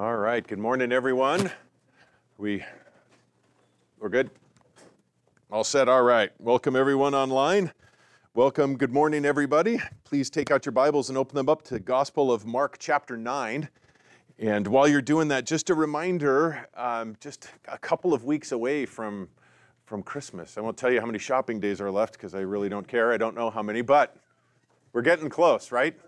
All right. Good morning, everyone. We we're good. All set. All right. Welcome everyone online. Welcome. Good morning, everybody. Please take out your Bibles and open them up to Gospel of Mark, chapter nine. And while you're doing that, just a reminder: um, just a couple of weeks away from from Christmas. I won't tell you how many shopping days are left because I really don't care. I don't know how many, but we're getting close, right?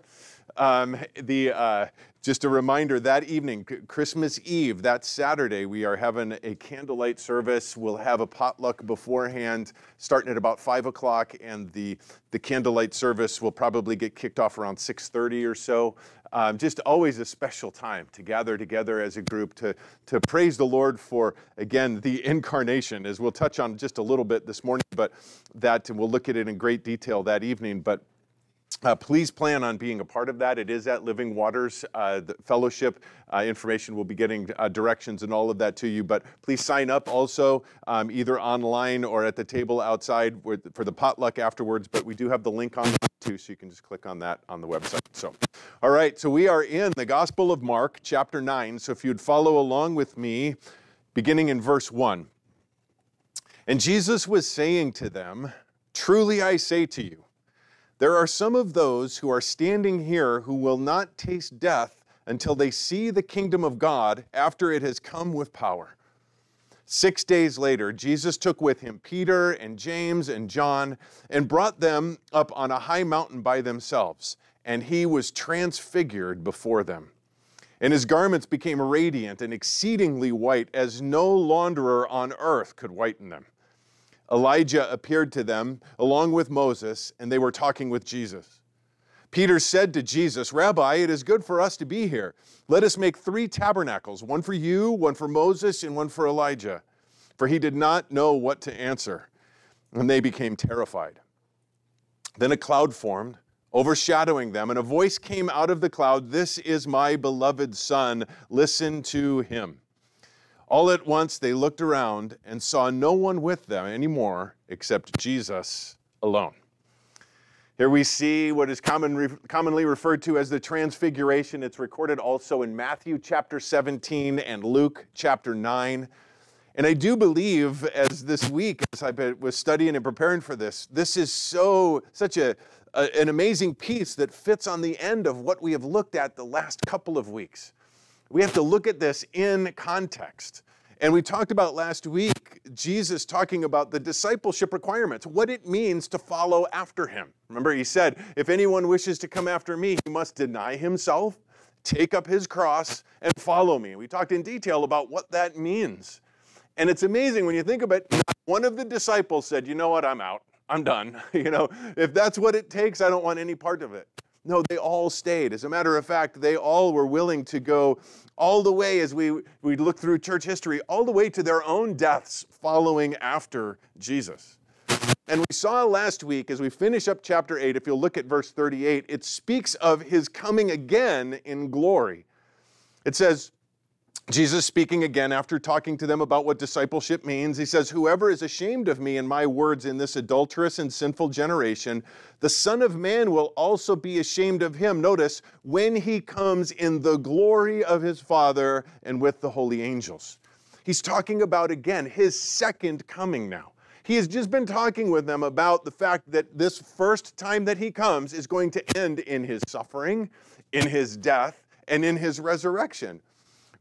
Um, the uh, just a reminder that evening, Christmas Eve, that Saturday, we are having a candlelight service. We'll have a potluck beforehand, starting at about five o'clock, and the the candlelight service will probably get kicked off around 6:30 or so. Um, just always a special time to gather together as a group to to praise the Lord for again the incarnation, as we'll touch on just a little bit this morning, but that and we'll look at it in great detail that evening. But uh, please plan on being a part of that. It is at Living Waters uh, Fellowship. Uh, information will be getting uh, directions and all of that to you. But please sign up also, um, either online or at the table outside for the potluck afterwards. But we do have the link on too, so you can just click on that on the website. So, all right. So we are in the Gospel of Mark, chapter nine. So if you'd follow along with me, beginning in verse one. And Jesus was saying to them, "Truly I say to you." There are some of those who are standing here who will not taste death until they see the kingdom of God after it has come with power. Six days later, Jesus took with him Peter and James and John and brought them up on a high mountain by themselves, and he was transfigured before them. And his garments became radiant and exceedingly white, as no launderer on earth could whiten them. Elijah appeared to them along with Moses, and they were talking with Jesus. Peter said to Jesus, Rabbi, it is good for us to be here. Let us make three tabernacles one for you, one for Moses, and one for Elijah. For he did not know what to answer, and they became terrified. Then a cloud formed, overshadowing them, and a voice came out of the cloud This is my beloved Son, listen to him. All at once they looked around and saw no one with them anymore except Jesus alone. Here we see what is common, commonly referred to as the Transfiguration. It's recorded also in Matthew chapter 17 and Luke chapter 9. And I do believe, as this week, as I was studying and preparing for this, this is so such a, a an amazing piece that fits on the end of what we have looked at the last couple of weeks. We have to look at this in context. And we talked about last week Jesus talking about the discipleship requirements, what it means to follow after him. Remember, he said, If anyone wishes to come after me, he must deny himself, take up his cross, and follow me. We talked in detail about what that means. And it's amazing when you think about it, one of the disciples said, You know what? I'm out. I'm done. you know, if that's what it takes, I don't want any part of it. No, they all stayed. As a matter of fact, they all were willing to go all the way, as we, we look through church history, all the way to their own deaths following after Jesus. And we saw last week, as we finish up chapter 8, if you'll look at verse 38, it speaks of his coming again in glory. It says, Jesus speaking again after talking to them about what discipleship means, he says, Whoever is ashamed of me and my words in this adulterous and sinful generation, the Son of Man will also be ashamed of him. Notice, when he comes in the glory of his Father and with the holy angels. He's talking about again his second coming now. He has just been talking with them about the fact that this first time that he comes is going to end in his suffering, in his death, and in his resurrection.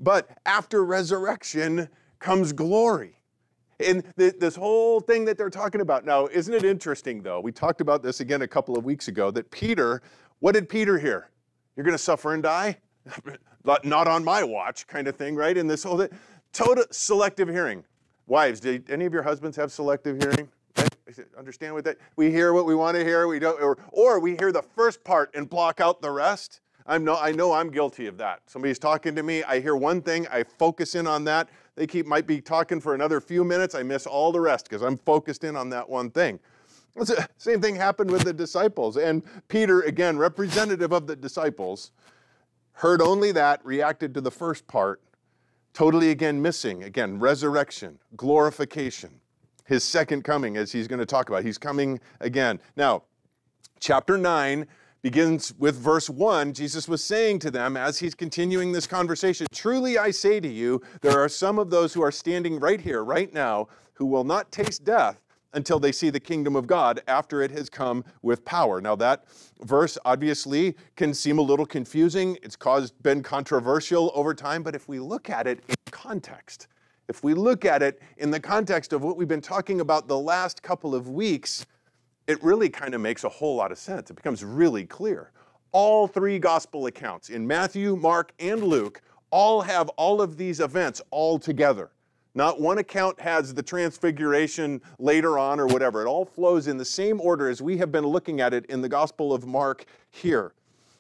But after resurrection comes glory. And this whole thing that they're talking about now, isn't it interesting though? We talked about this again a couple of weeks ago that Peter, what did Peter hear? You're going to suffer and die? Not on my watch, kind of thing, right? And this whole thing. Total selective hearing. Wives, did any of your husbands have selective hearing? Eh, understand what that? We hear what we want to hear. We don't, or, or we hear the first part and block out the rest. I'm no, I know I'm guilty of that. Somebody's talking to me, I hear one thing, I focus in on that. They keep might be talking for another few minutes, I miss all the rest because I'm focused in on that one thing. Same thing happened with the disciples. And Peter, again, representative of the disciples, heard only that, reacted to the first part, totally again missing, again, resurrection, glorification, his second coming, as he's going to talk about. He's coming again. Now, chapter 9 begins with verse 1. Jesus was saying to them as he's continuing this conversation Truly I say to you, there are some of those who are standing right here, right now, who will not taste death until they see the kingdom of God after it has come with power. Now that verse obviously can seem a little confusing. It's caused been controversial over time, but if we look at it in context, if we look at it in the context of what we've been talking about the last couple of weeks, it really kind of makes a whole lot of sense. It becomes really clear. All three gospel accounts in Matthew, Mark, and Luke all have all of these events all together. Not one account has the transfiguration later on or whatever. It all flows in the same order as we have been looking at it in the Gospel of Mark here.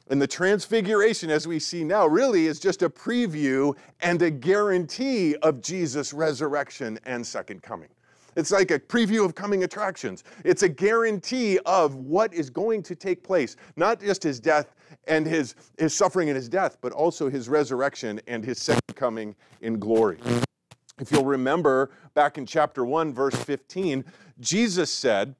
And the transfiguration, as we see now, really is just a preview and a guarantee of Jesus' resurrection and second coming. It's like a preview of coming attractions. It's a guarantee of what is going to take place, not just his death and his, his suffering and his death, but also his resurrection and his second coming in glory. If you'll remember back in chapter 1, verse 15, Jesus said,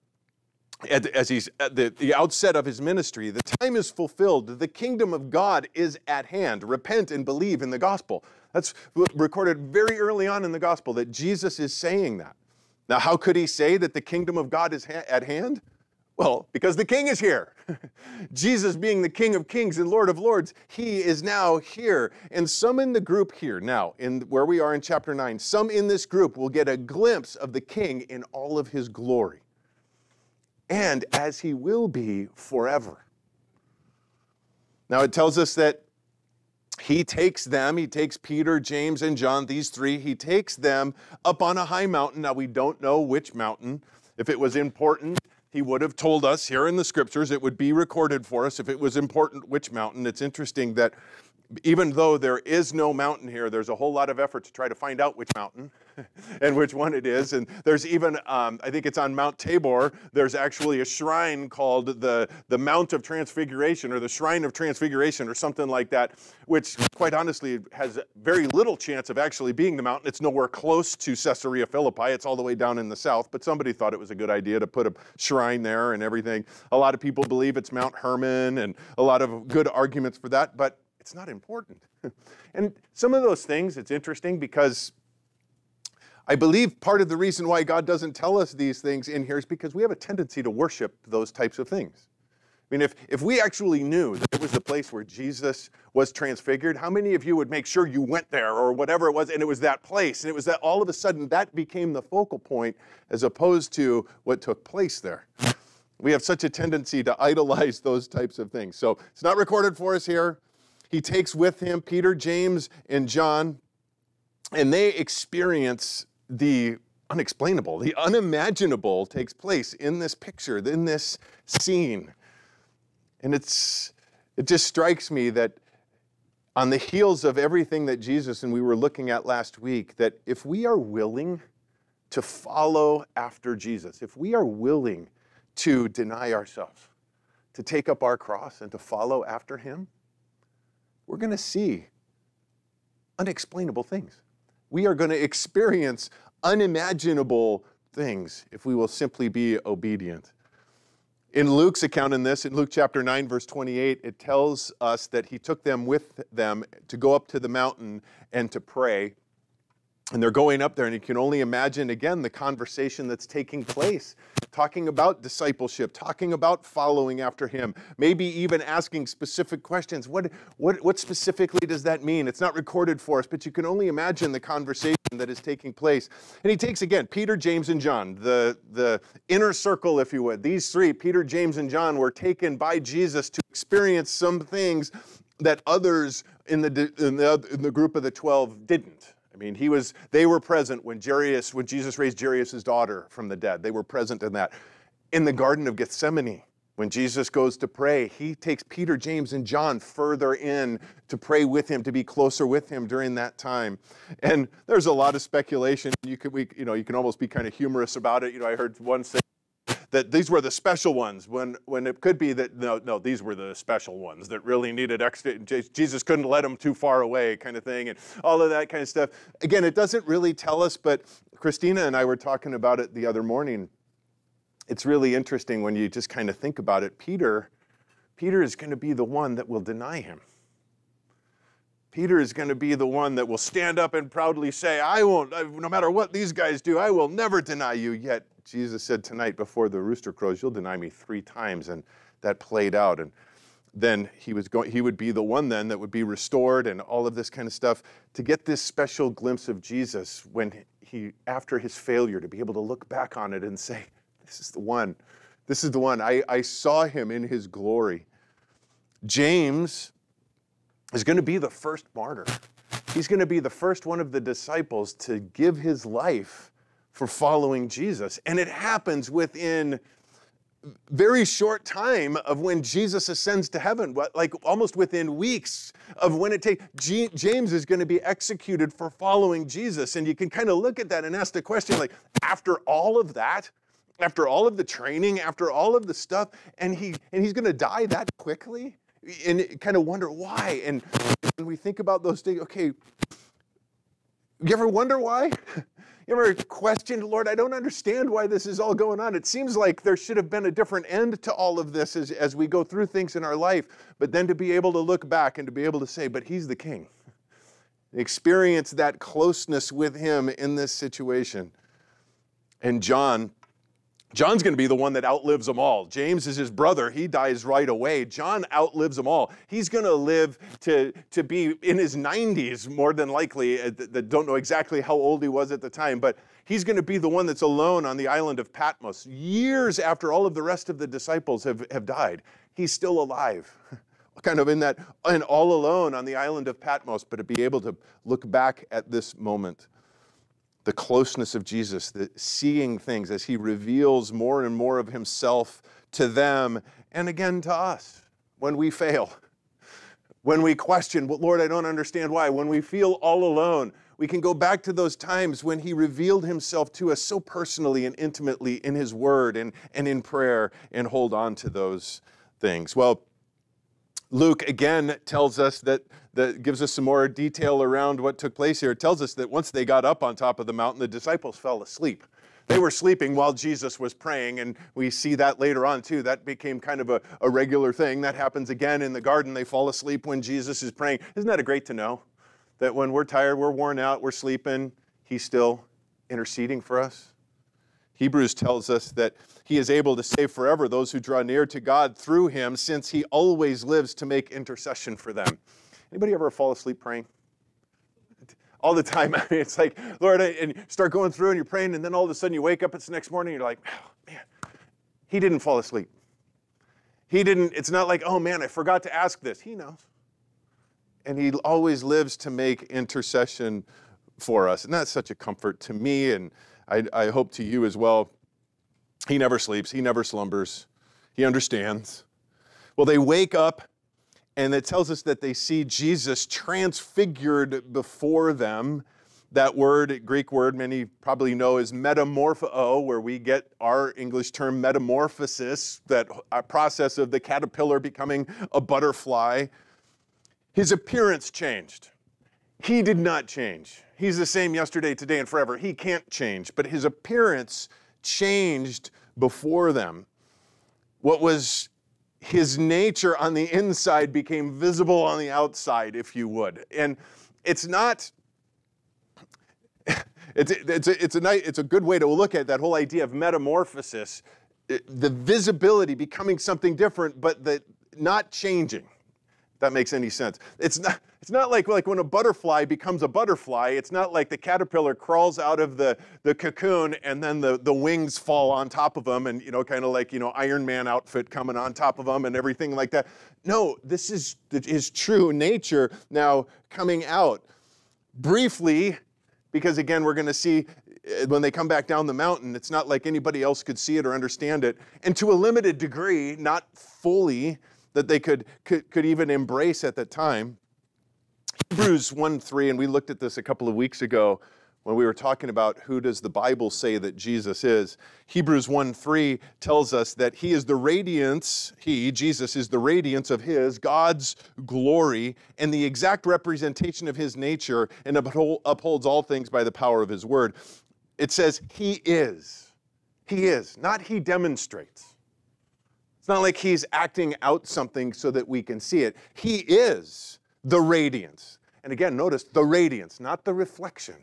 as he's at the, the outset of his ministry, the time is fulfilled. The kingdom of God is at hand. Repent and believe in the gospel. That's recorded very early on in the gospel that Jesus is saying that. Now, how could he say that the kingdom of God is ha- at hand? Well, because the king is here. Jesus, being the King of Kings and Lord of Lords, he is now here. And some in the group here, now, in where we are in chapter 9, some in this group will get a glimpse of the king in all of his glory. And as he will be forever. Now, it tells us that he takes them, he takes Peter, James, and John, these three, he takes them up on a high mountain. Now, we don't know which mountain. If it was important, he would have told us here in the scriptures, it would be recorded for us if it was important which mountain. It's interesting that even though there is no mountain here, there's a whole lot of effort to try to find out which mountain and which one it is. And there's even, um, I think it's on Mount Tabor, there's actually a shrine called the, the Mount of Transfiguration or the Shrine of Transfiguration or something like that, which quite honestly has very little chance of actually being the mountain. It's nowhere close to Caesarea Philippi, it's all the way down in the south, but somebody thought it was a good idea to put a shrine there and everything. A lot of people believe it's Mount Hermon and a lot of good arguments for that, but it's not important. and some of those things, it's interesting because I believe part of the reason why God doesn't tell us these things in here is because we have a tendency to worship those types of things. I mean, if, if we actually knew that it was the place where Jesus was transfigured, how many of you would make sure you went there or whatever it was, and it was that place, and it was that all of a sudden that became the focal point as opposed to what took place there? We have such a tendency to idolize those types of things. So it's not recorded for us here. He takes with him Peter, James, and John, and they experience the unexplainable, the unimaginable takes place in this picture, in this scene. And it's it just strikes me that on the heels of everything that Jesus and we were looking at last week, that if we are willing to follow after Jesus, if we are willing to deny ourselves, to take up our cross and to follow after him, we're going to see unexplainable things. We are going to experience unimaginable things if we will simply be obedient. In Luke's account in this, in Luke chapter 9, verse 28, it tells us that he took them with them to go up to the mountain and to pray. And they're going up there, and you can only imagine again the conversation that's taking place, talking about discipleship, talking about following after him, maybe even asking specific questions. What, what, what specifically does that mean? It's not recorded for us, but you can only imagine the conversation that is taking place. And he takes again Peter, James, and John, the, the inner circle, if you would. These three, Peter, James, and John, were taken by Jesus to experience some things that others in the, in the, in the group of the 12 didn't. I mean, he was, they were present when Jairus, when Jesus raised Jairus' daughter from the dead. They were present in that. In the Garden of Gethsemane, when Jesus goes to pray, he takes Peter, James, and John further in to pray with him, to be closer with him during that time. And there's a lot of speculation. You could, we, you know, you can almost be kind of humorous about it. You know, I heard one say that these were the special ones when, when it could be that, no, no, these were the special ones that really needed extra, Jesus couldn't let them too far away kind of thing and all of that kind of stuff. Again, it doesn't really tell us, but Christina and I were talking about it the other morning. It's really interesting when you just kind of think about it. Peter, Peter is going to be the one that will deny him. Peter is going to be the one that will stand up and proudly say, I won't, no matter what these guys do, I will never deny you. Yet Jesus said tonight before the rooster crows, You'll deny me three times. And that played out. And then he was going he would be the one then that would be restored and all of this kind of stuff to get this special glimpse of Jesus when he after his failure to be able to look back on it and say this is the one this is the one I, I saw him in his glory James is going to be the first martyr he's going to be the first one of the disciples to give his life for following Jesus and it happens within very short time of when Jesus ascends to heaven, like almost within weeks of when it takes. James is going to be executed for following Jesus. And you can kind of look at that and ask the question like, after all of that, after all of the training, after all of the stuff, and, he, and he's going to die that quickly? And kind of wonder why. And when we think about those things, okay, you ever wonder why? You ever questioned, Lord, I don't understand why this is all going on? It seems like there should have been a different end to all of this as, as we go through things in our life. But then to be able to look back and to be able to say, but He's the King. Experience that closeness with Him in this situation. And John John's going to be the one that outlives them all. James is his brother. He dies right away. John outlives them all. He's going to live to, to be in his 90s, more than likely. Uh, that don't know exactly how old he was at the time, but he's going to be the one that's alone on the island of Patmos. Years after all of the rest of the disciples have, have died, he's still alive. kind of in that, and all alone on the island of Patmos, but to be able to look back at this moment the closeness of Jesus, the seeing things as he reveals more and more of himself to them and again to us when we fail. When we question, well, Lord, I don't understand why. When we feel all alone, we can go back to those times when he revealed himself to us so personally and intimately in his word and, and in prayer and hold on to those things. Well, Luke again tells us that, that gives us some more detail around what took place here. It tells us that once they got up on top of the mountain, the disciples fell asleep. They were sleeping while Jesus was praying, and we see that later on too. That became kind of a, a regular thing. That happens again in the garden. They fall asleep when Jesus is praying. Isn't that a great to know? That when we're tired, we're worn out, we're sleeping, He's still interceding for us. Hebrews tells us that he is able to save forever those who draw near to God through him, since he always lives to make intercession for them. Anybody ever fall asleep praying? All the time. I mean, it's like, Lord, and you start going through and you're praying, and then all of a sudden you wake up, it's the next morning, you're like, oh, man, he didn't fall asleep. He didn't, it's not like, oh man, I forgot to ask this. He knows. And he always lives to make intercession for us. And that's such a comfort to me and I, I hope to you as well. He never sleeps, he never slumbers, he understands. Well, they wake up and it tells us that they see Jesus transfigured before them. That word, Greek word, many probably know is metamorpho, where we get our English term metamorphosis, that process of the caterpillar becoming a butterfly. His appearance changed. He did not change. He's the same yesterday, today, and forever. He can't change, but his appearance changed before them. What was his nature on the inside became visible on the outside, if you would. And it's not. It's, it's, a, it's, a, it's a good way to look at that whole idea of metamorphosis, eh, the visibility becoming something different, but the not changing that makes any sense. It's not, it's not like, like when a butterfly becomes a butterfly, it's not like the caterpillar crawls out of the, the cocoon and then the, the wings fall on top of them and, you know, kind of like, you know, Iron Man outfit coming on top of them and everything like that. No, this is his true nature now coming out. Briefly, because again, we're going to see eh, when they come back down the mountain, it's not like anybody else could see it or understand it. And to a limited degree, not fully, that they could, could, could even embrace at that time. Hebrews 1 3, and we looked at this a couple of weeks ago when we were talking about who does the Bible say that Jesus is. Hebrews 1 3 tells us that he is the radiance, he, Jesus, is the radiance of his, God's glory, and the exact representation of his nature, and upholds all things by the power of his word. It says, He is. He is, not He demonstrates. Not like he's acting out something so that we can see it. He is the radiance. And again, notice the radiance, not the reflection.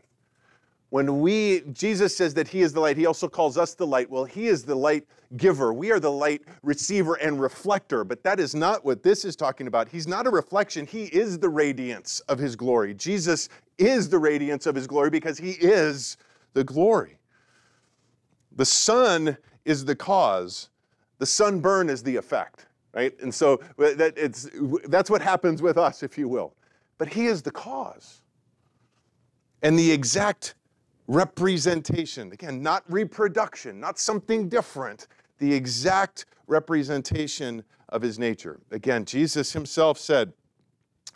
When we, Jesus says that He is the light, He also calls us the light. Well, He is the light giver. We are the light receiver and reflector, but that is not what this is talking about. He's not a reflection, He is the radiance of His glory. Jesus is the radiance of His glory because He is the glory. The sun is the cause, the sunburn is the effect, right? And so uh, that it's, that's what happens with us, if you will. But He is the cause. And the exact representation. Again, not reproduction, not something different, the exact representation of his nature. Again, Jesus himself said,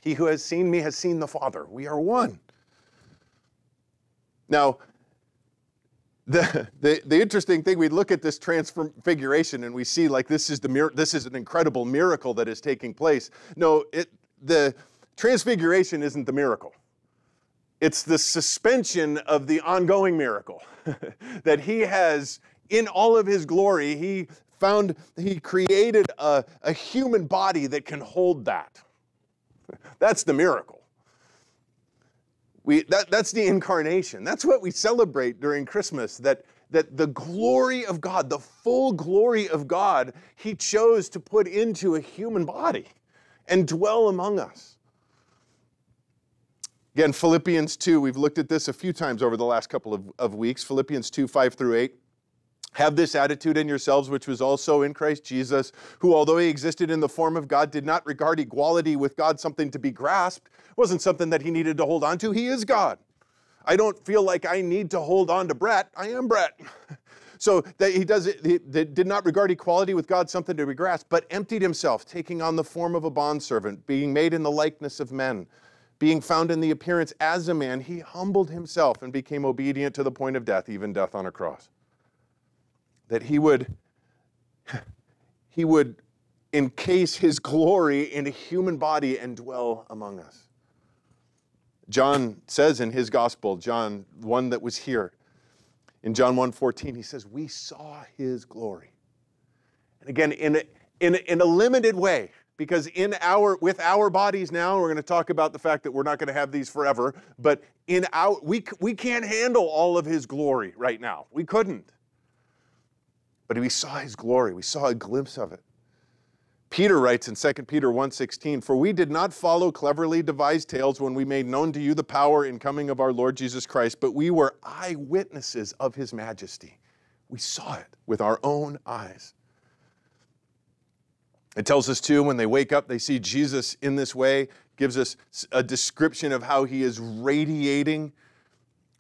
He who has seen me has seen the Father. We are one. Now, the, the, the interesting thing, we look at this transfiguration and we see like this is, the, this is an incredible miracle that is taking place. No, it, the transfiguration isn't the miracle. It's the suspension of the ongoing miracle that he has in all of his glory. He found, he created a, a human body that can hold that. That's the miracle. We, that, that's the incarnation. That's what we celebrate during Christmas, that, that the glory of God, the full glory of God, He chose to put into a human body and dwell among us. Again, Philippians 2, we've looked at this a few times over the last couple of, of weeks. Philippians 2, 5 through 8. Have this attitude in yourselves, which was also in Christ Jesus, who, although he existed in the form of God, did not regard equality with God something to be grasped. It wasn't something that he needed to hold on to. He is God. I don't feel like I need to hold on to Brett. I am Brett. so that he does it, he did not regard equality with God something to be grasped, but emptied himself, taking on the form of a bondservant, being made in the likeness of men being found in the appearance as a man, he humbled himself and became obedient to the point of death, even death on a cross. That he would, he would encase his glory in a human body and dwell among us. John says in his gospel, John, one that was here, in John 1:14, he says, We saw his glory. And again, in a, in, in a limited way, because in our with our bodies now we're going to talk about the fact that we're not going to have these forever but in our we we can't handle all of his glory right now we couldn't but we saw his glory. We saw a glimpse of it. Peter writes in 2 peter 1.16 for we did not follow cleverly devised tales when we made known to you the power and coming of our lord jesus christ but we were eyewitnesses of his majesty. We saw it with our own eyes. It tells us too, when they wake up, they see Jesus in this way, gives us a description of how he is radiating.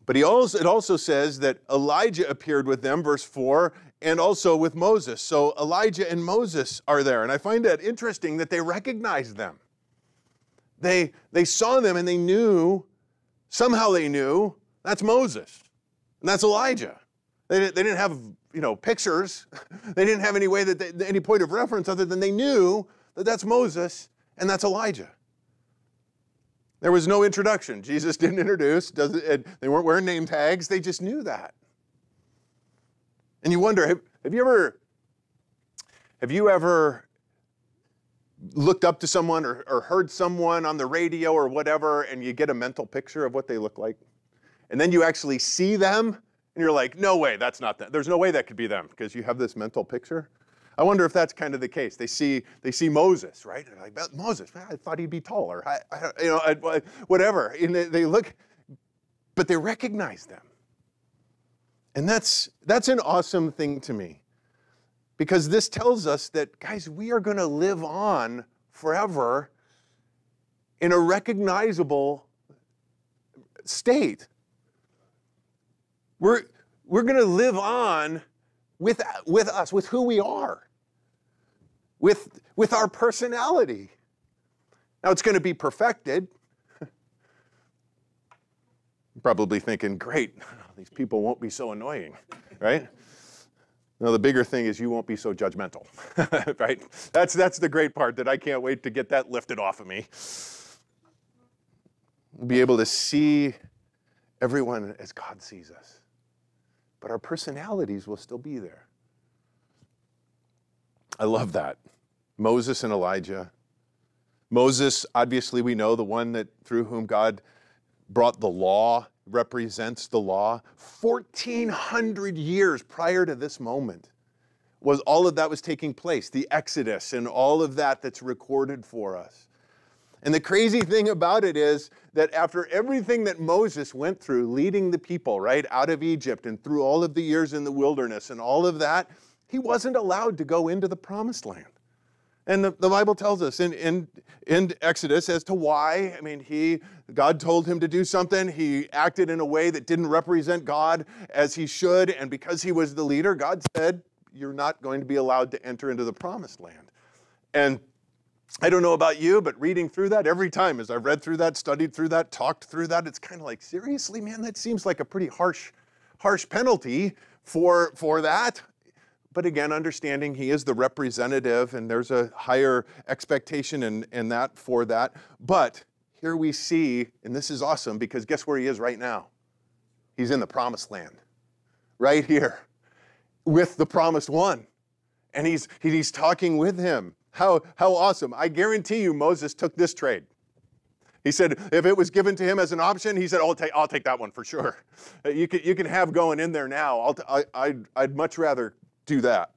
But he also, it also says that Elijah appeared with them, verse 4, and also with Moses. So Elijah and Moses are there. And I find that interesting that they recognized them. They, they saw them and they knew, somehow they knew, that's Moses and that's Elijah. They, they didn't have you know, pictures. they didn't have any way that they, any point of reference other than they knew that that's Moses and that's Elijah. There was no introduction. Jesus didn't introduce. Doesn't, they weren't wearing name tags. They just knew that. And you wonder, have, have you ever, have you ever looked up to someone or, or heard someone on the radio or whatever, and you get a mental picture of what they look like, and then you actually see them, and you're like, no way, that's not them. There's no way that could be them because you have this mental picture. I wonder if that's kind of the case. They see they see Moses, right? They're like Moses. I thought he'd be taller. I, I, you know, I, whatever. And they, they look, but they recognize them, and that's that's an awesome thing to me, because this tells us that guys, we are going to live on forever in a recognizable state. We're, we're going to live on with, with us, with who we are, with, with our personality. Now, it's going to be perfected. Probably thinking, great, these people won't be so annoying, right? Now, the bigger thing is you won't be so judgmental, right? That's, that's the great part that I can't wait to get that lifted off of me. Be able to see everyone as God sees us but our personalities will still be there. I love that. Moses and Elijah. Moses, obviously, we know the one that through whom God brought the law, represents the law. 1,400 years prior to this moment was all of that was taking place, the Exodus and all of that that's recorded for us. And the crazy thing about it is that after everything that Moses went through, leading the people, right, out of Egypt and through all of the years in the wilderness and all of that, he wasn't allowed to go into the promised land. And the, the Bible tells us in, in, in Exodus as to why. I mean, he, God told him to do something. He acted in a way that didn't represent God as he should. And because he was the leader, God said, You're not going to be allowed to enter into the promised land. And I don't know about you, but reading through that every time as I've read through that, studied through that, talked through that, it's kind of like, seriously, man, that seems like a pretty harsh, harsh penalty for, for that. But again, understanding he is the representative and there's a higher expectation in, in that for that. But here we see, and this is awesome because guess where he is right now? He's in the promised land, right here with the promised one. And he's, he's talking with him. How, how awesome. I guarantee you, Moses took this trade. He said, if it was given to him as an option, he said, I'll take, I'll take that one for sure. You can, you can have going in there now. I'll t- I, I'd, I'd much rather do that.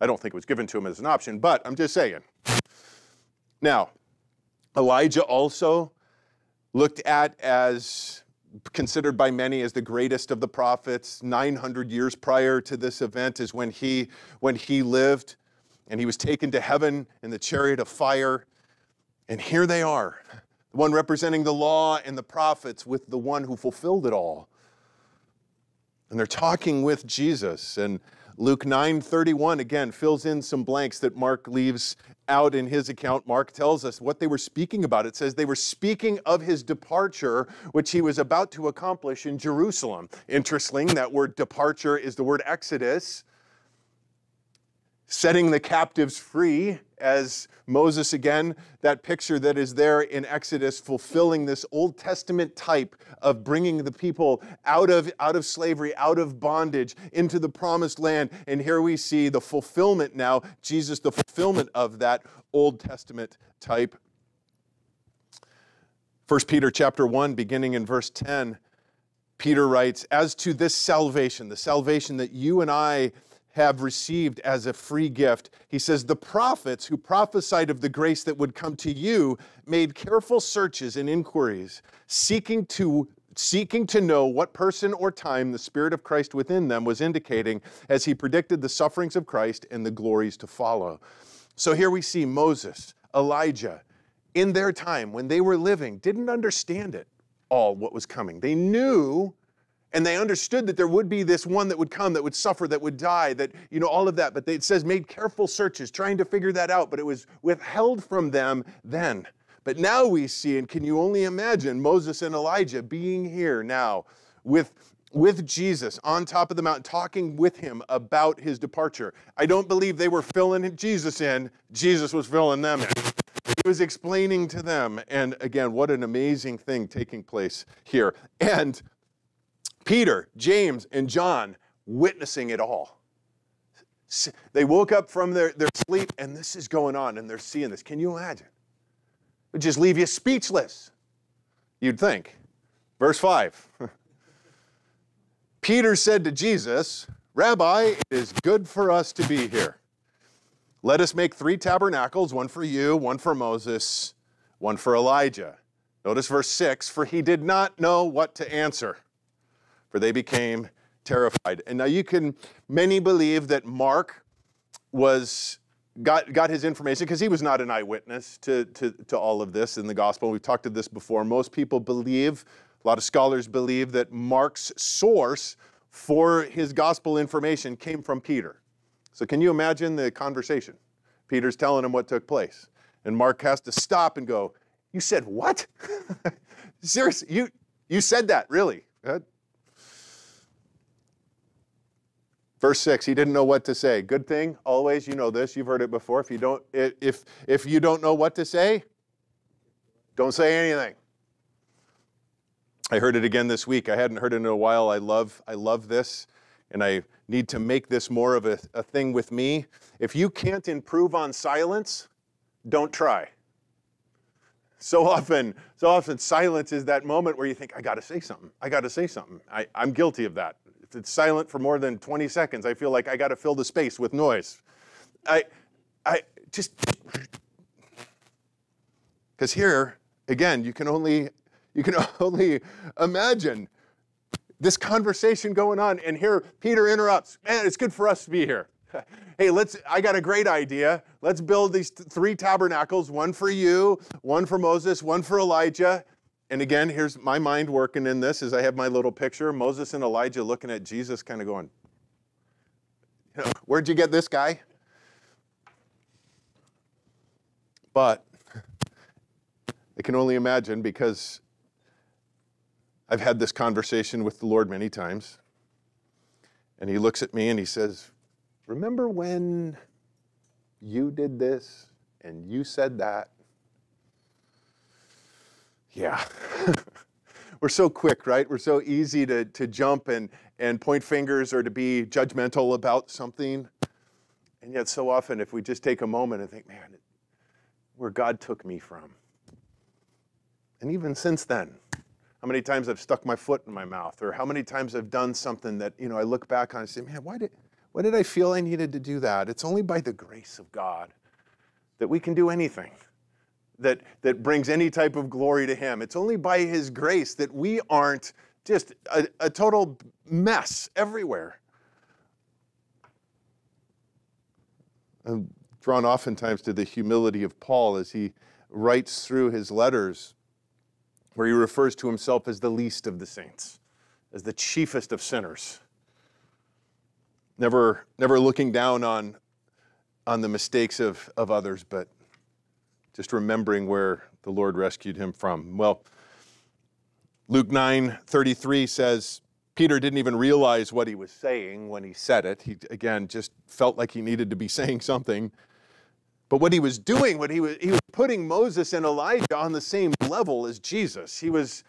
I don't think it was given to him as an option, but I'm just saying. Now, Elijah also looked at as considered by many as the greatest of the prophets 900 years prior to this event is when he when he lived and he was taken to heaven in the chariot of fire and here they are the one representing the law and the prophets with the one who fulfilled it all and they're talking with Jesus and Luke 9:31 again fills in some blanks that Mark leaves out in his account. Mark tells us what they were speaking about. It says they were speaking of his departure, which he was about to accomplish in Jerusalem. Interesting, that word departure is the word exodus setting the captives free as Moses, again, that picture that is there in Exodus, fulfilling this Old Testament type of bringing the people out of, out of slavery, out of bondage, into the promised land. And here we see the fulfillment now, Jesus, the fulfillment of that Old Testament type. 1 Peter chapter 1, beginning in verse 10, Peter writes, As to this salvation, the salvation that you and I have received as a free gift. He says, The prophets who prophesied of the grace that would come to you made careful searches and inquiries, seeking to seeking to know what person or time the Spirit of Christ within them was indicating as he predicted the sufferings of Christ and the glories to follow. So here we see Moses, Elijah, in their time when they were living, didn't understand it all what was coming. They knew and they understood that there would be this one that would come that would suffer that would die that you know all of that. But it says made careful searches trying to figure that out but it was withheld from them then. But now we see and can you only imagine moses and elijah being here now with with jesus on top of the mountain talking with him about his departure. I don't believe they were filling jesus in. Jesus was filling them in. He was explaining to them. And again what an amazing thing taking place here. And Peter, James, and John witnessing it all. They woke up from their, their sleep and this is going on and they're seeing this. Can you imagine? It would just leave you speechless, you'd think. Verse 5 Peter said to Jesus, Rabbi, it is good for us to be here. Let us make three tabernacles one for you, one for Moses, one for Elijah. Notice verse 6 For he did not know what to answer for they became terrified. And now you can, many believe that Mark was got, got his information because he was not an eyewitness to, to, to all of this in the gospel. We've talked to this before. Most people believe, a lot of scholars believe, that Mark's source for his gospel information came from Peter. So can you imagine the conversation? Peter's telling him what took place. And Mark has to stop and go, You said what? Seriously, you, you said that, really? Verse 6, he didn't know what to say. Good thing, always, you know this, you've heard it before. If you don't, if, if you don't know what to say, don't say anything. I heard it again this week. I hadn't heard it in a while. I love, I love this. And I need to make this more of a, a thing with me. If you can't improve on silence, don't try. So often, so often silence is that moment where you think, I gotta say something. I gotta say something. I, I'm guilty of that. If it's silent for more than 20 seconds, I feel like I gotta fill the space with noise. I I just because here, again, you can only you can only imagine this conversation going on, and here Peter interrupts. Man, it's good for us to be here. hey, let's, I got a great idea. Let's build these th- three tabernacles one for you, one for Moses, one for Elijah. And again, here's my mind working in this as I have my little picture Moses and Elijah looking at Jesus, kind of going, you know, Where'd you get this guy? But I can only imagine because I've had this conversation with the Lord many times. And he looks at me and he says, Remember when you did this and you said that? Yeah. We're so quick, right? We're so easy to, to jump and, and point fingers or to be judgmental about something. And yet, so often, if we just take a moment and think, man, where God took me from. And even since then, how many times I've stuck my foot in my mouth, or how many times I've done something that, you know, I look back on and say, man, why did, why did I feel I needed to do that? It's only by the grace of God that we can do anything that, that brings any type of glory to Him. It's only by His grace that we aren't just a, a total mess everywhere. I'm drawn oftentimes to the humility of Paul as he writes through his letters, where he refers to himself as the least of the saints, as the chiefest of sinners never, never looking down on, on the mistakes of, of others, but just remembering where the Lord rescued him from. Well, Luke 9 33 says, Peter didn't even realize what he was saying when he said it. He, again, just felt like he needed to be saying something. But what he was doing, what he was, he was putting Moses and Elijah on the same level as Jesus. He was,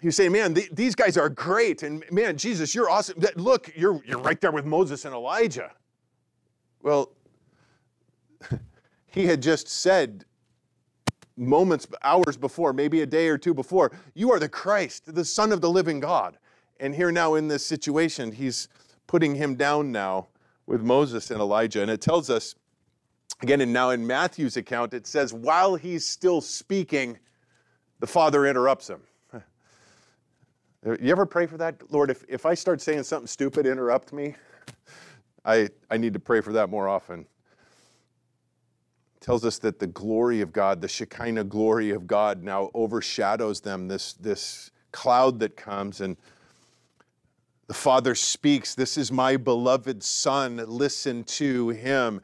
he was saying, man, th- these guys are great. And man, Jesus, you're awesome. Look, you're, you're right there with Moses and Elijah. Well, he had just said moments, hours before, maybe a day or two before, you are the Christ, the Son of the living God. And here now in this situation, he's putting him down now with Moses and Elijah. And it tells us, again, and now in Matthew's account, it says, while he's still speaking, the Father interrupts him. You ever pray for that? Lord, if, if I start saying something stupid, interrupt me. I, I need to pray for that more often. Tells us that the glory of God, the Shekinah glory of God, now overshadows them, this, this cloud that comes. And the Father speaks, This is my beloved Son, listen to him.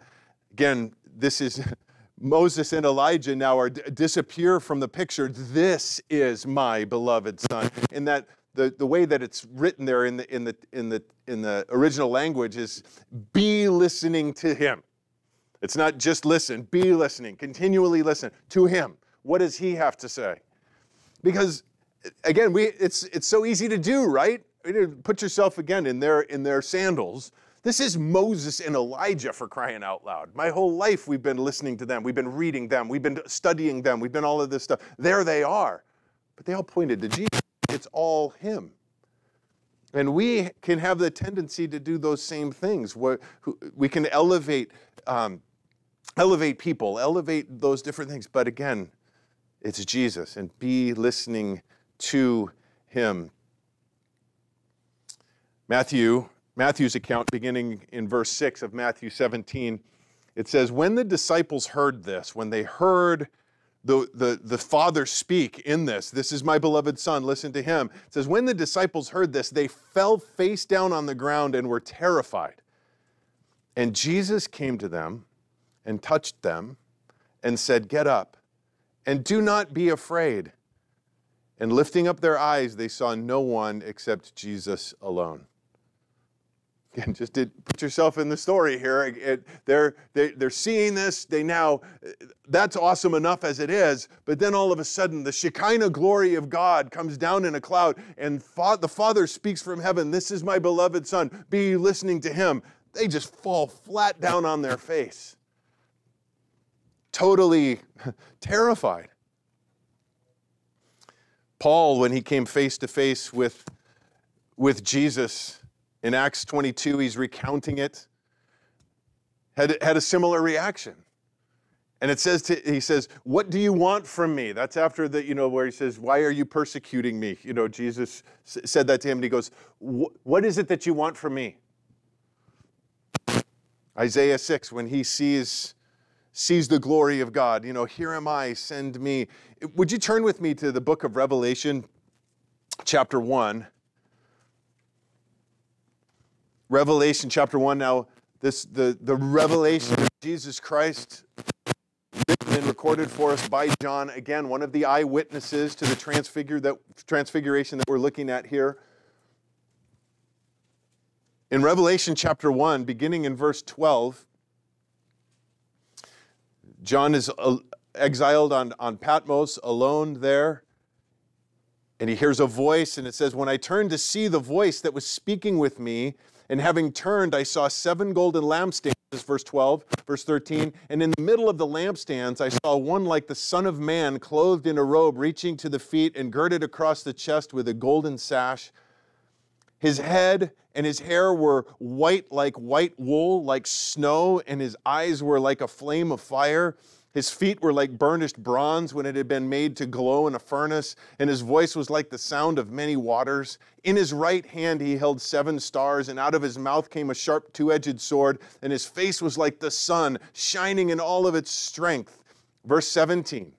Again, this is Moses and Elijah now are disappear from the picture. This is my beloved son. In that the, the way that it's written there in the, in, the, in, the, in the original language is be listening to him. It's not just listen, be listening, continually listen to him. What does he have to say? Because again, we, it's, it's so easy to do, right? Put yourself again in their, in their sandals. This is Moses and Elijah for crying out loud. My whole life we've been listening to them, we've been reading them, we've been studying them, we've been all of this stuff. There they are. But they all pointed to Jesus. It's all Him. And we can have the tendency to do those same things. We can elevate, um, elevate people, elevate those different things. But again, it's Jesus and be listening to Him. Matthew, Matthew's account, beginning in verse 6 of Matthew 17, it says, When the disciples heard this, when they heard the, the, the Father speak in this. This is my beloved Son, listen to him. It says, When the disciples heard this, they fell face down on the ground and were terrified. And Jesus came to them and touched them and said, Get up and do not be afraid. And lifting up their eyes, they saw no one except Jesus alone. Again, just to put yourself in the story here. It, they're, they, they're seeing this. They now, that's awesome enough as it is. But then all of a sudden, the Shekinah glory of God comes down in a cloud, and fa- the Father speaks from heaven, This is my beloved Son. Be listening to him. They just fall flat down on their face, totally terrified. Paul, when he came face to face with, with Jesus, in Acts 22, he's recounting it, had, had a similar reaction. And it says, to, he says, What do you want from me? That's after the, you know, where he says, Why are you persecuting me? You know, Jesus said that to him, and he goes, What is it that you want from me? Isaiah 6, when he sees, sees the glory of God, you know, here am I, send me. Would you turn with me to the book of Revelation, chapter 1? Revelation chapter 1. Now, this the, the revelation of Jesus Christ and recorded for us by John, again, one of the eyewitnesses to the transfigure that, transfiguration that we're looking at here. In Revelation chapter 1, beginning in verse 12, John is uh, exiled on, on Patmos, alone there. And he hears a voice, and it says, When I turned to see the voice that was speaking with me, and having turned, I saw seven golden lampstands, verse 12, verse 13. And in the middle of the lampstands, I saw one like the Son of Man, clothed in a robe, reaching to the feet and girded across the chest with a golden sash. His head and his hair were white like white wool, like snow, and his eyes were like a flame of fire. His feet were like burnished bronze when it had been made to glow in a furnace, and his voice was like the sound of many waters. In his right hand he held seven stars, and out of his mouth came a sharp two edged sword, and his face was like the sun, shining in all of its strength. Verse 17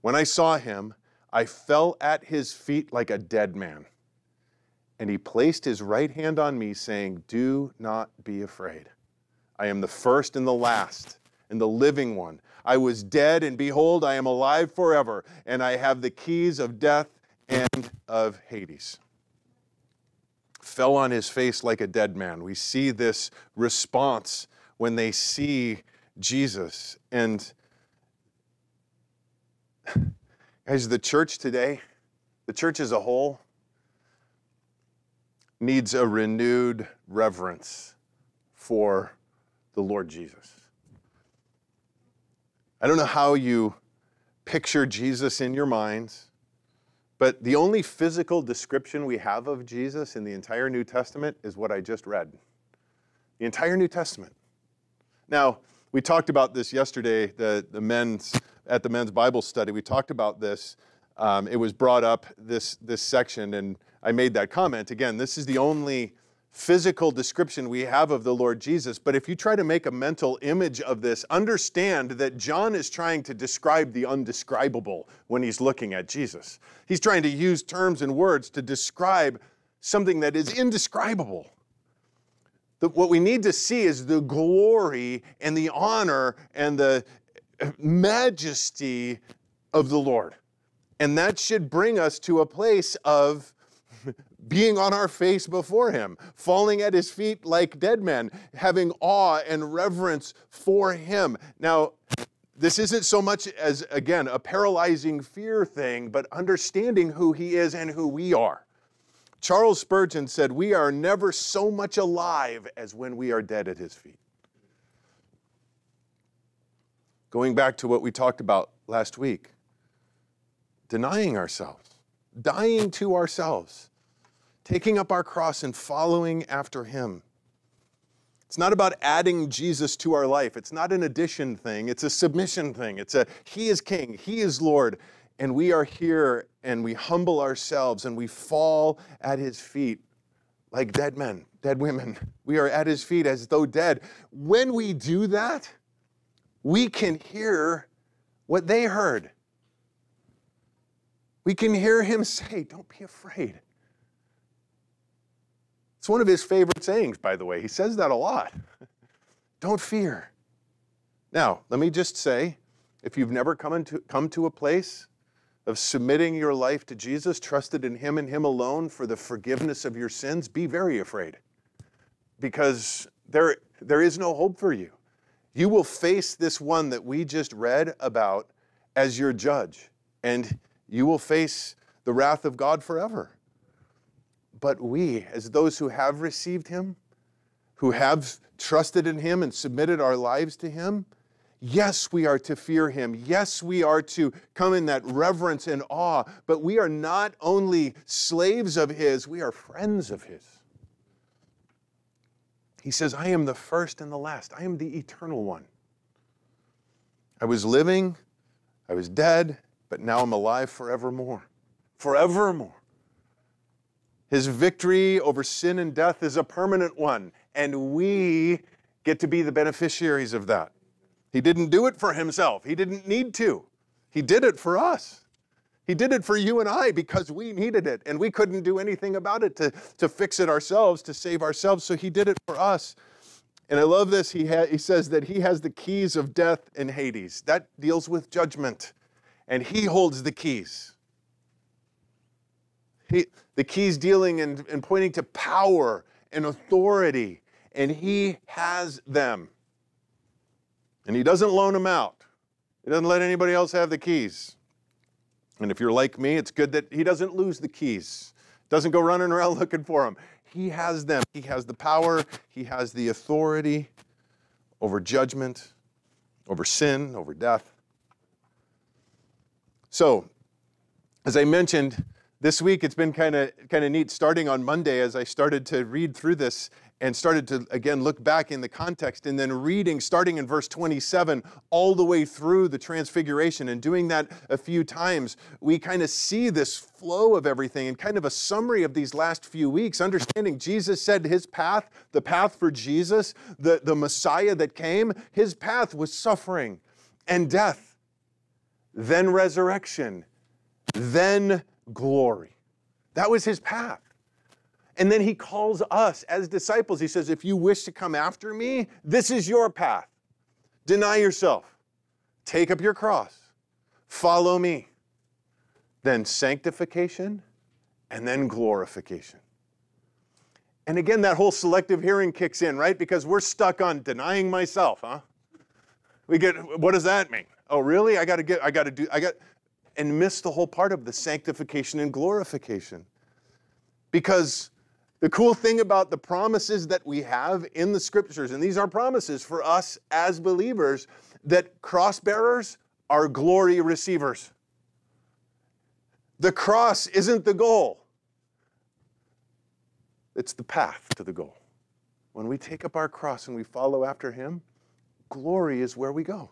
When I saw him, I fell at his feet like a dead man. And he placed his right hand on me, saying, Do not be afraid. I am the first and the last, and the living one. I was dead, and behold, I am alive forever, and I have the keys of death and of Hades. Fell on his face like a dead man. We see this response when they see Jesus. And as the church today, the church as a whole, needs a renewed reverence for the Lord Jesus. I don't know how you picture Jesus in your minds, but the only physical description we have of Jesus in the entire New Testament is what I just read. The entire New Testament. Now, we talked about this yesterday, the, the men's, at the men's Bible study. We talked about this. Um, it was brought up, this, this section, and I made that comment. Again, this is the only physical description we have of the Lord Jesus. But if you try to make a mental image of this, understand that John is trying to describe the undescribable when he's looking at Jesus. He's trying to use terms and words to describe something that is indescribable. what we need to see is the glory and the honor and the majesty of the Lord. And that should bring us to a place of being on our face before him, falling at his feet like dead men, having awe and reverence for him. Now, this isn't so much as, again, a paralyzing fear thing, but understanding who he is and who we are. Charles Spurgeon said, We are never so much alive as when we are dead at his feet. Going back to what we talked about last week, denying ourselves, dying to ourselves taking up our cross and following after him. It's not about adding Jesus to our life. It's not an addition thing. It's a submission thing. It's a He is King, He is Lord, and we are here and we humble ourselves and we fall at His feet like dead men, dead women. We are at His feet as though dead. When we do that, we can hear what they heard. We can hear Him say, Don't be afraid. It's one of his favorite sayings, by the way. He says that a lot. Don't fear. Now, let me just say if you've never come, into, come to a place of submitting your life to Jesus, trusted in Him and Him alone for the forgiveness of your sins, be very afraid. because there, there is no hope for you. You will face this one that we just read about as your judge, and you will face the wrath of God forever. But we, as those who have received him, who have trusted in him and submitted our lives to him, Yes, we are to fear him. Yes, we are to come in that reverence and awe, but we are not only slaves of his, we are friends of his. He says, I am the first and the last. I am the eternal one. I was living, I was dead, but now I'm alive forevermore. Forevermore. His victory over sin and death is a permanent one, and we get to be the beneficiaries of that. He didn't do it for himself, he didn't need to. He did it for us. He did it for you and I because we needed it and we couldn't do anything about it to, to fix it ourselves, to save ourselves. So he did it for us. And I love this. He, ha- he says that he has the keys of death and Hades. That deals with judgment. And he holds the keys. He, the keys dealing and, and pointing to power and authority. And he has them. And he doesn't loan them out. He doesn't let anybody else have the keys. And if you're like me, it's good that he doesn't lose the keys, doesn't go running around looking for them. He has them. He has the power, he has the authority over judgment, over sin, over death. So, as I mentioned, this week it's been kind of kind of neat. Starting on Monday as I started to read through this and started to again look back in the context and then reading starting in verse 27 all the way through the transfiguration and doing that a few times we kind of see this flow of everything and kind of a summary of these last few weeks understanding jesus said his path the path for jesus the, the messiah that came his path was suffering and death then resurrection then glory that was his path and then he calls us as disciples. He says, If you wish to come after me, this is your path. Deny yourself, take up your cross, follow me. Then sanctification, and then glorification. And again, that whole selective hearing kicks in, right? Because we're stuck on denying myself, huh? We get, what does that mean? Oh, really? I got to get, I got to do, I got, and miss the whole part of the sanctification and glorification. Because the cool thing about the promises that we have in the scriptures, and these are promises for us as believers, that cross bearers are glory receivers. The cross isn't the goal, it's the path to the goal. When we take up our cross and we follow after Him, glory is where we go.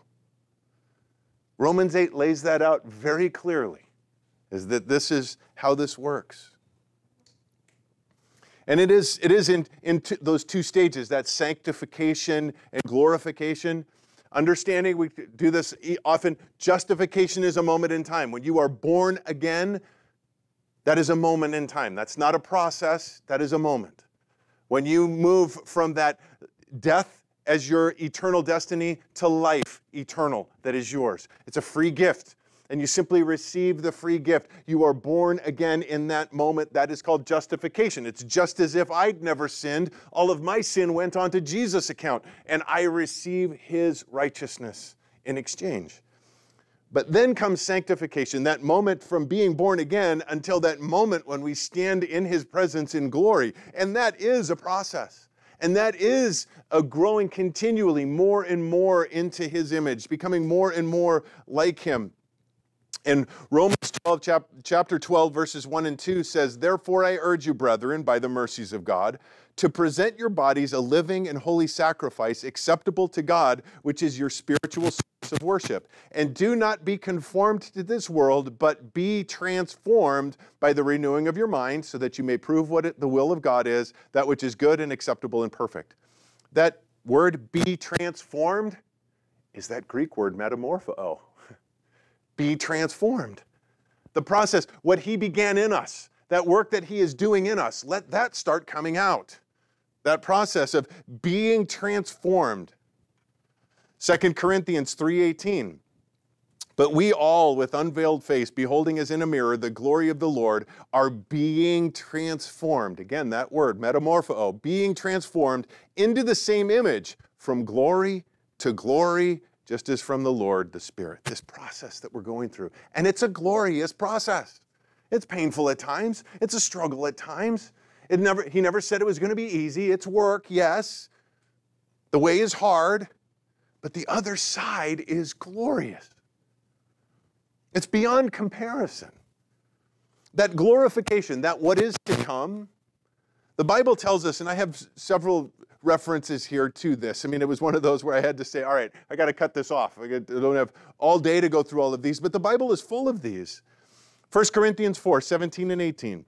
Romans 8 lays that out very clearly, is that this is how this works. And it is, it is in, in those two stages, that sanctification and glorification. Understanding, we do this often, justification is a moment in time. When you are born again, that is a moment in time. That's not a process, that is a moment. When you move from that death as your eternal destiny to life eternal that is yours, it's a free gift and you simply receive the free gift. You are born again in that moment. That is called justification. It's just as if I'd never sinned. All of my sin went onto Jesus' account, and I receive his righteousness in exchange. But then comes sanctification, that moment from being born again until that moment when we stand in his presence in glory. And that is a process. And that is a growing continually more and more into his image, becoming more and more like him. And Romans 12, chapter 12, verses 1 and 2 says, Therefore I urge you, brethren, by the mercies of God, to present your bodies a living and holy sacrifice acceptable to God, which is your spiritual source of worship. And do not be conformed to this world, but be transformed by the renewing of your mind, so that you may prove what it, the will of God is, that which is good and acceptable and perfect. That word, be transformed, is that Greek word metamorpho be transformed. The process, what He began in us, that work that He is doing in us, let that start coming out. That process of being transformed. 2 Corinthians 3:18. But we all, with unveiled face, beholding as in a mirror the glory of the Lord, are being transformed. Again, that word, metamorpho, being transformed into the same image from glory to glory, just as from the Lord the Spirit. This process that we're going through. And it's a glorious process. It's painful at times, it's a struggle at times. It never, he never said it was going to be easy. It's work, yes. The way is hard, but the other side is glorious. It's beyond comparison. That glorification, that what is to come, the Bible tells us, and I have several references here to this. I mean, it was one of those where I had to say, all right, I got to cut this off. I don't have all day to go through all of these, but the Bible is full of these. 1 Corinthians 4 17 and 18.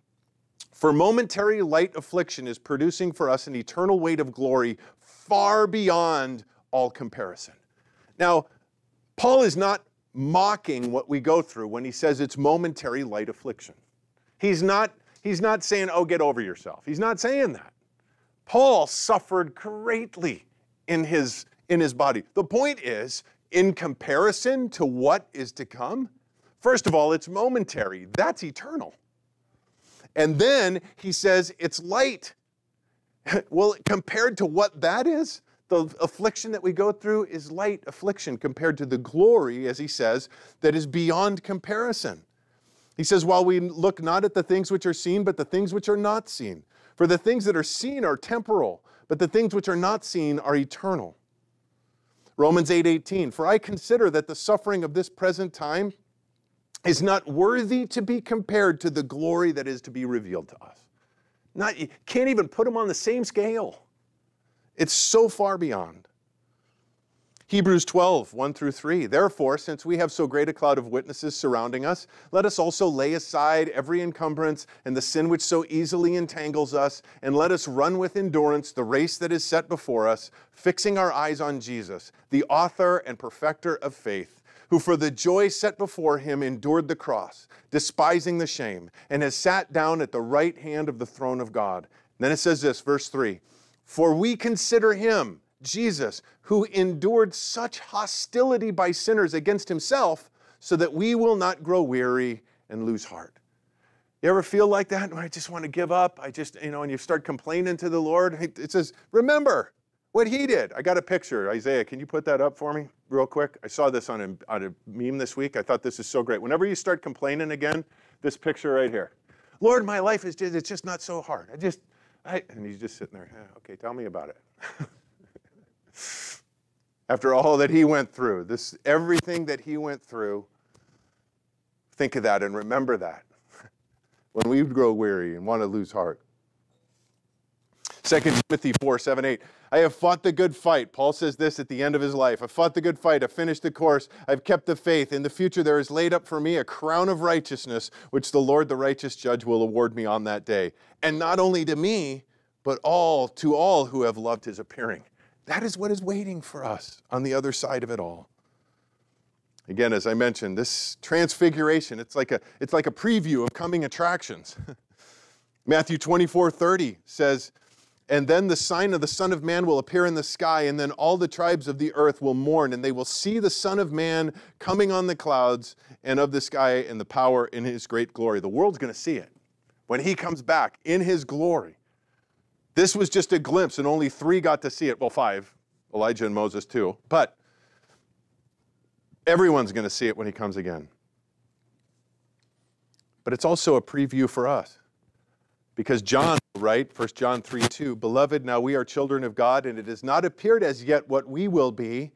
For momentary light affliction is producing for us an eternal weight of glory far beyond all comparison. Now, Paul is not mocking what we go through when he says it's momentary light affliction. He's not, he's not saying, oh, get over yourself. He's not saying that. Paul suffered greatly in his, in his body. The point is, in comparison to what is to come, first of all, it's momentary. That's eternal. And then he says it's light. well, compared to what that is, the affliction that we go through is light affliction compared to the glory, as he says, that is beyond comparison. He says, While we look not at the things which are seen, but the things which are not seen. For the things that are seen are temporal, but the things which are not seen are eternal. Romans 8:18 For I consider that the suffering of this present time is not worthy to be compared to the glory that is to be revealed to us. Not you can't even put them on the same scale. It's so far beyond. Hebrews 12, 1 through 3. Therefore, since we have so great a cloud of witnesses surrounding us, let us also lay aside every encumbrance and the sin which so easily entangles us, and let us run with endurance the race that is set before us, fixing our eyes on Jesus, the author and perfecter of faith, who for the joy set before him endured the cross, despising the shame, and has sat down at the right hand of the throne of God. And then it says this, verse 3 for we consider him, Jesus, who endured such hostility by sinners against himself, so that we will not grow weary and lose heart. You ever feel like that? I just want to give up. I just, you know, and you start complaining to the Lord. It says, remember what he did. I got a picture. Isaiah, can you put that up for me real quick? I saw this on a, on a meme this week. I thought this is so great. Whenever you start complaining again, this picture right here. Lord, my life is just, it's just not so hard. I just, I, and he's just sitting there, yeah, okay, tell me about it. After all that he went through, this everything that he went through, think of that and remember that when we grow weary and want to lose heart. 2 Timothy 4 7 8. I have fought the good fight. Paul says this at the end of his life. I've fought the good fight. I've finished the course. I've kept the faith. In the future, there is laid up for me a crown of righteousness, which the Lord, the righteous judge, will award me on that day. And not only to me, but all to all who have loved his appearing. That is what is waiting for us on the other side of it all. Again, as I mentioned, this transfiguration, it's like a, it's like a preview of coming attractions. Matthew 24 30 says, and then the sign of the Son of Man will appear in the sky, and then all the tribes of the earth will mourn, and they will see the Son of Man coming on the clouds and of the sky and the power in his great glory. The world's going to see it when he comes back in his glory. This was just a glimpse, and only three got to see it. Well, five Elijah and Moses, too. But everyone's going to see it when he comes again. But it's also a preview for us. Because John, right, 1 John 3 2, Beloved, now we are children of God, and it has not appeared as yet what we will be.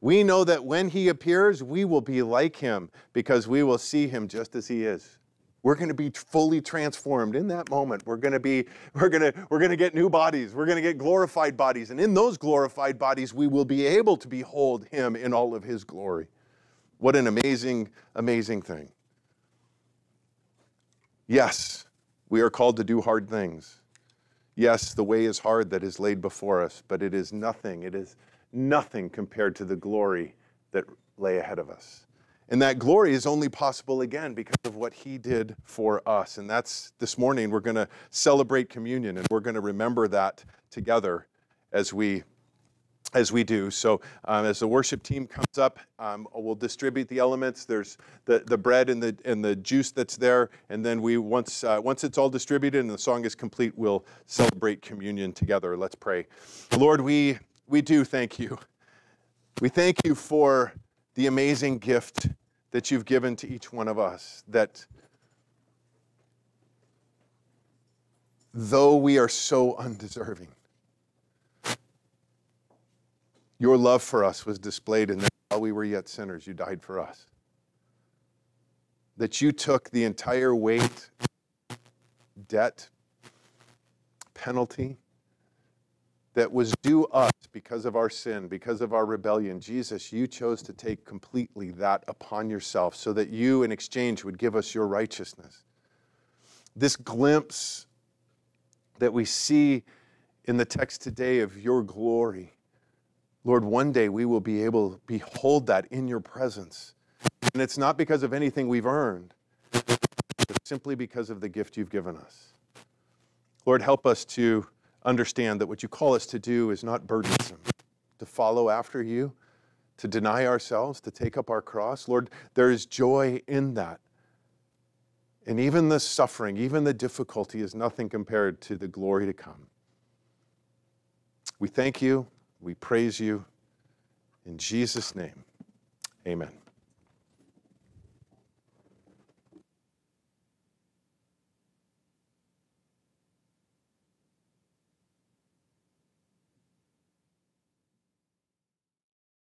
We know that when he appears, we will be like him, because we will see him just as he is. We're going to be fully transformed in that moment. We're going to be, we're going to, we're going to get new bodies. We're going to get glorified bodies. And in those glorified bodies, we will be able to behold him in all of his glory. What an amazing, amazing thing. Yes, we are called to do hard things. Yes, the way is hard that is laid before us, but it is nothing. It is nothing compared to the glory that lay ahead of us. And that glory is only possible again because of what he did for us. And that's this morning, we're going to celebrate communion and we're going to remember that together as we as we do. So, um, as the worship team comes up, um, we'll distribute the elements. There's the, the bread and the and the juice that's there, and then we once uh, once it's all distributed and the song is complete, we'll celebrate communion together. Let's pray. Lord, we we do thank you. We thank you for the amazing gift that you've given to each one of us. That though we are so undeserving Your love for us was displayed in that while we were yet sinners, you died for us. That you took the entire weight, debt, penalty that was due us because of our sin, because of our rebellion. Jesus, you chose to take completely that upon yourself so that you, in exchange, would give us your righteousness. This glimpse that we see in the text today of your glory Lord, one day we will be able to behold that in your presence. And it's not because of anything we've earned, but simply because of the gift you've given us. Lord, help us to understand that what you call us to do is not burdensome, to follow after you, to deny ourselves, to take up our cross. Lord, there is joy in that. And even the suffering, even the difficulty is nothing compared to the glory to come. We thank you. We praise you. In Jesus' name, amen.